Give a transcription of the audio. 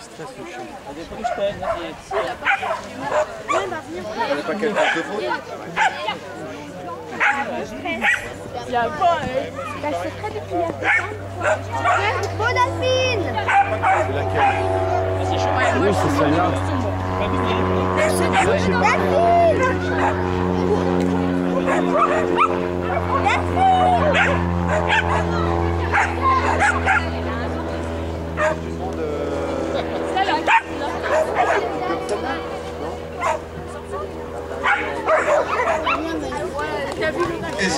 stress le chien. On n'est pas quelqu'un de faute Il y a pas, hein. Bah, c'est très depuis la Bon, Delphine C'est laquelle Oui, c'est celle-là. Monde, euh, is